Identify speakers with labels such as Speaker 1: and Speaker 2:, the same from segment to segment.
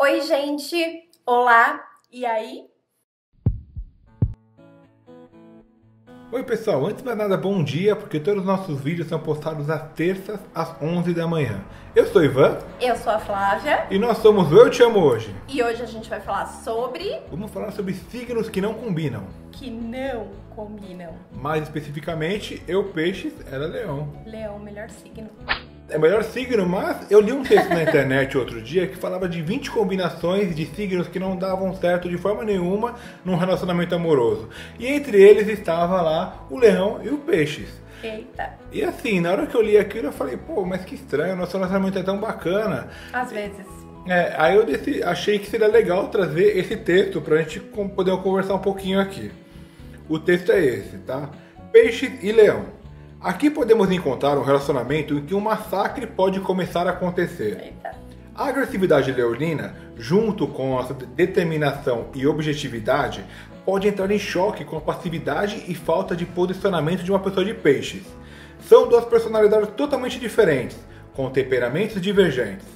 Speaker 1: Oi, gente! Olá! E aí?
Speaker 2: Oi pessoal, antes de mais nada, bom dia, porque todos os nossos vídeos são postados às terças, às 11 da manhã. Eu sou Ivan.
Speaker 1: Eu sou a Flávia.
Speaker 2: E nós somos o Eu Te Amo Hoje.
Speaker 1: E hoje a gente vai falar sobre...
Speaker 2: Vamos falar sobre signos que não combinam.
Speaker 1: Que não combinam.
Speaker 2: Mais especificamente, eu peixes, ela leão.
Speaker 1: Leão, melhor signo
Speaker 2: é melhor signo, mas eu li um texto na internet outro dia que falava de 20 combinações de signos que não davam certo de forma nenhuma num relacionamento amoroso. E entre eles estava lá o leão e o peixes.
Speaker 1: Eita.
Speaker 2: E assim, na hora que eu li aquilo, eu falei, pô, mas que estranho, nosso relacionamento é tão bacana.
Speaker 1: Às vezes.
Speaker 2: É, aí eu decidi, achei que seria legal trazer esse texto pra gente poder conversar um pouquinho aqui. O texto é esse, tá? Peixe e leão. Aqui podemos encontrar um relacionamento em que um massacre pode começar a acontecer.
Speaker 1: Eita.
Speaker 2: A agressividade leonina, junto com a determinação e objetividade, pode entrar em choque com a passividade e falta de posicionamento de uma pessoa de peixes. São duas personalidades totalmente diferentes, com temperamentos divergentes.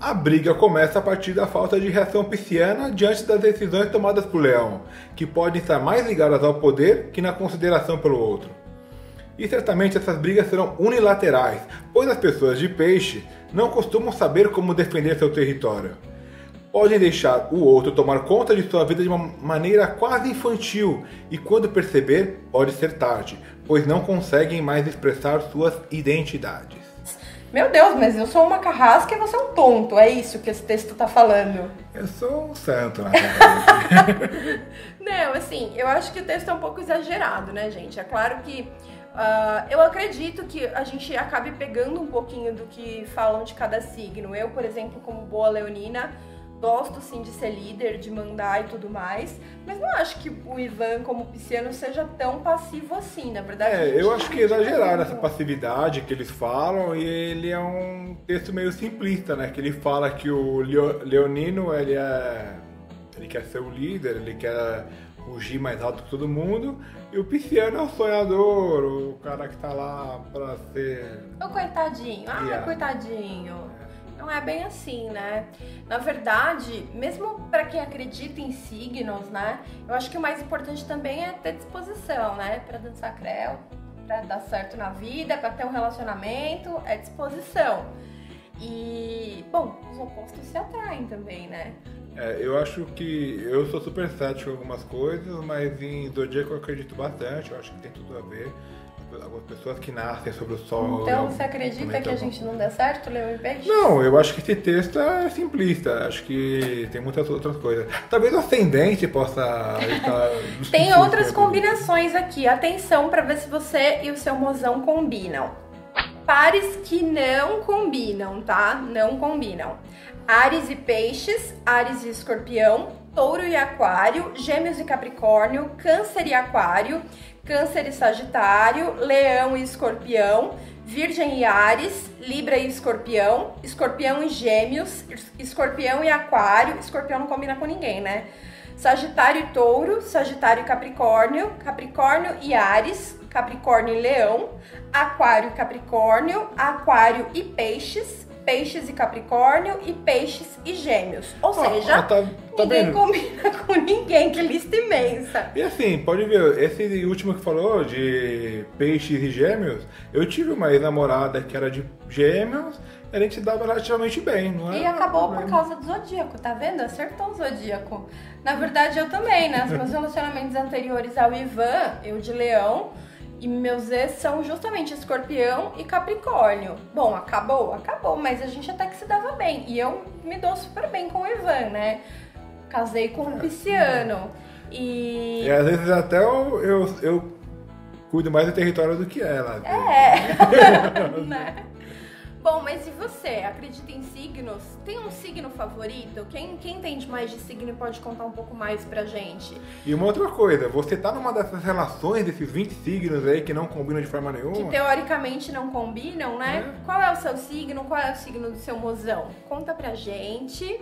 Speaker 2: A briga começa a partir da falta de reação pisciana diante das decisões tomadas por leão, que podem estar mais ligadas ao poder que na consideração pelo outro. E certamente essas brigas serão unilaterais, pois as pessoas de peixe não costumam saber como defender seu território. Podem deixar o outro tomar conta de sua vida de uma maneira quase infantil e, quando perceber, pode ser tarde, pois não conseguem mais expressar suas identidades.
Speaker 1: Meu Deus, mas eu sou uma carrasca e você é um tonto, é isso que esse texto tá falando?
Speaker 2: Eu sou um santo, na verdade.
Speaker 1: não, assim, eu acho que o texto é um pouco exagerado, né, gente? É claro que Uh, eu acredito que a gente acabe pegando um pouquinho do que falam de cada signo. Eu, por exemplo, como boa leonina, gosto sim de ser líder, de mandar e tudo mais, mas não acho que o Ivan, como pisciano, seja tão passivo assim, na verdade.
Speaker 2: É, eu acho que exageraram essa passividade que eles falam e ele é um texto meio simplista, né? Que ele fala que o leonino, ele é... ele quer ser o líder, ele quer fugir mais alto que todo mundo. E o pisciano é o sonhador, o cara que tá lá pra ser.
Speaker 1: O coitadinho. Ah, yeah. coitadinho. É. Não é bem assim, né? Na verdade, mesmo para quem acredita em signos, né? Eu acho que o mais importante também é ter disposição, né? Para dançar creu, para dar certo na vida, para ter um relacionamento, é disposição. E, bom, os opostos se atraem também, né?
Speaker 2: É, eu acho que eu sou super cético em algumas coisas, mas em Zodíaco eu acredito bastante, eu acho que tem tudo a ver. Algumas pessoas que nascem sobre o sol.
Speaker 1: Então você acredita que a gente não dá certo, Leão e Peixe?
Speaker 2: Não, eu acho que esse texto é simplista. Acho que tem muitas outras coisas. Talvez o ascendente possa estar.
Speaker 1: tem outras combinações aqui. Atenção para ver se você e o seu mozão combinam. Pares que não combinam, tá? Não combinam. Ares e Peixes, Ares e Escorpião, Touro e Aquário, Gêmeos e Capricórnio, Câncer e Aquário, Câncer e Sagitário, Leão e Escorpião, Virgem e Ares, Libra e Escorpião, Escorpião e Gêmeos, Escorpião e Aquário, Escorpião não combina com ninguém, né? Sagitário e Touro, Sagitário e Capricórnio, Capricórnio e Ares, Capricórnio e Leão, Aquário e Capricórnio, Aquário e Peixes, Peixes e Capricórnio e Peixes e Gêmeos. Ou seja,
Speaker 2: tá, tá
Speaker 1: ninguém
Speaker 2: vendo?
Speaker 1: combina com ninguém, que lista imensa.
Speaker 2: E assim, pode ver, esse último que falou de Peixes e Gêmeos, eu tive uma ex-namorada que era de Gêmeos a gente dava relativamente bem, não é?
Speaker 1: E acabou por causa do zodíaco, tá vendo? Acertou o zodíaco. Na verdade, eu também, né? Os meus relacionamentos anteriores ao Ivan, eu de leão, e meus ex são justamente escorpião e capricórnio. Bom, acabou? Acabou, mas a gente até que se dava bem. E eu me dou super bem com o Ivan, né? Casei com um pisciano. E...
Speaker 2: e às vezes até eu, eu, eu cuido mais do território do que ela.
Speaker 1: É, né? Bom, mas e você? Acredita em signos? Tem um signo favorito? Quem, quem entende mais de signo pode contar um pouco mais pra gente.
Speaker 2: E uma outra coisa, você tá numa dessas relações desses 20 signos aí que não combinam de forma nenhuma?
Speaker 1: Que teoricamente não combinam, né? É. Qual é o seu signo? Qual é o signo do seu mozão? Conta pra gente.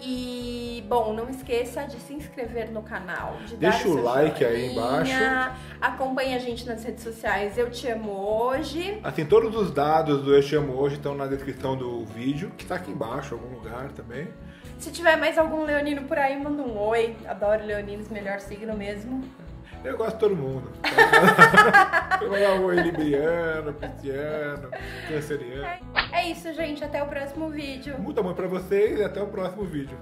Speaker 1: E, bom, não esqueça de se inscrever no canal, de
Speaker 2: Deixa o like
Speaker 1: joinha,
Speaker 2: aí embaixo.
Speaker 1: Acompanhe a gente nas redes sociais Eu Te Amo Hoje.
Speaker 2: Assim, todos os dados do Eu Te Amo Hoje estão na descrição do vídeo, que está aqui embaixo, em algum lugar também.
Speaker 1: Se tiver mais algum leonino por aí, manda um oi. Adoro leoninos, melhor signo mesmo.
Speaker 2: Eu gosto de todo mundo. Eu oi libriano, pisciano, canceriano.
Speaker 1: É isso, gente. Até o próximo vídeo.
Speaker 2: Muito amor pra vocês e até o próximo vídeo.